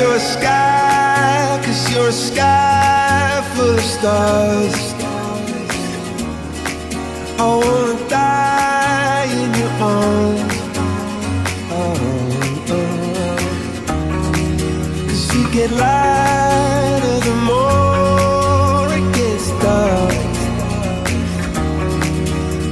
you're a sky, cause you're a sky full of stars. I wanna die in your arms. Oh, oh, oh. Cause you get lost.